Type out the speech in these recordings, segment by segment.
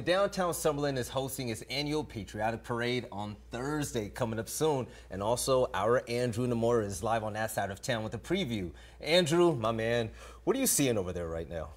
Downtown Summerlin is hosting its annual patriotic parade on Thursday, coming up soon. And also, our Andrew Namora is live on that side of town with a preview. Andrew, my man, what are you seeing over there right now?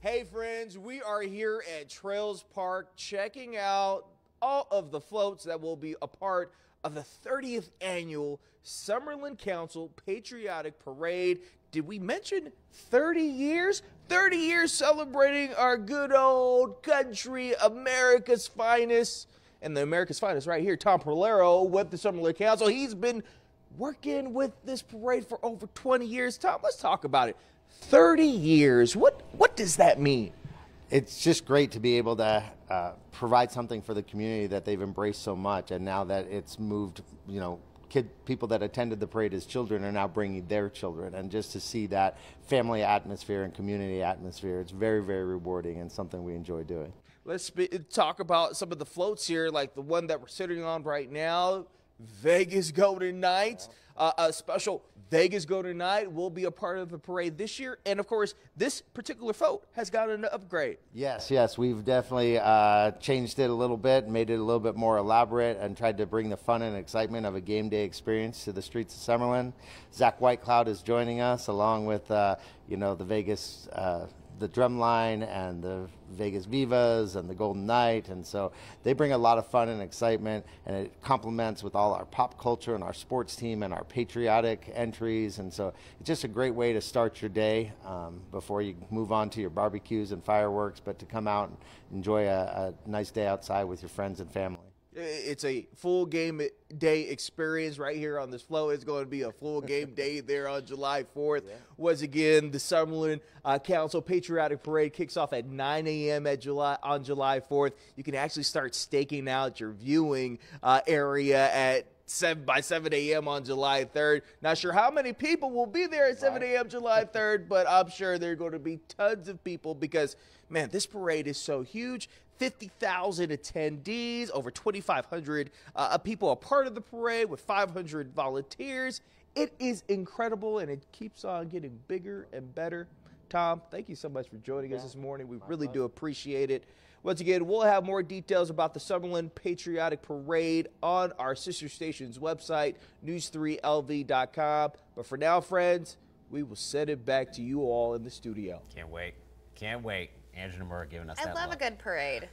Hey, friends, we are here at Trails Park checking out all of the floats that will be a part of the 30th annual Summerlin Council Patriotic Parade. Did we mention 30 years? 30 years celebrating our good old country, America's finest. And the America's finest right here, Tom Perlero with the Summerlin Council. He's been working with this parade for over 20 years. Tom, let's talk about it. 30 years. What what does that mean? It's just great to be able to uh, provide something for the community that they've embraced so much, and now that it's moved, you know, kid people that attended the parade as children are now bringing their children, and just to see that family atmosphere and community atmosphere, it's very very rewarding and something we enjoy doing. Let's be, talk about some of the floats here, like the one that we're sitting on right now. Vegas Golden Knights. Uh, a special Vegas Golden Knight will be a part of the parade this year. And of course, this particular float has gotten an upgrade. Yes, yes. We've definitely uh, changed it a little bit, made it a little bit more elaborate, and tried to bring the fun and excitement of a game day experience to the streets of Summerlin. Zach Whitecloud is joining us, along with, uh, you know, the Vegas. The drumline and the Vegas Vivas and the Golden Knight. And so they bring a lot of fun and excitement, and it complements with all our pop culture and our sports team and our patriotic entries. And so it's just a great way to start your day um, before you move on to your barbecues and fireworks, but to come out and enjoy a, a nice day outside with your friends and family. It's a full game day experience right here on this flow. It's going to be a full game day there on July 4th. Yeah. Once again, the Summerlin uh, Council Patriotic Parade kicks off at 9 a.m. at July on July 4th. You can actually start staking out your viewing uh, area at 7 by 7 a.m. on July 3rd. Not sure how many people will be there at 7 a.m. July 3rd, but I'm sure there are going to be tons of people because, man, this parade is so huge. 50,000 attendees, over 2,500 uh, people a part of the parade with 500 volunteers. It is incredible and it keeps on getting bigger and better. Tom, thank you so much for joining yeah. us this morning. We really do appreciate it. Once again, we'll have more details about the Summerlin Patriotic Parade on our sister station's website, news3lv.com. But for now, friends, we will send it back to you all in the studio. Can't wait. Can't wait. Andrew Namura giving us I that love look. a good parade.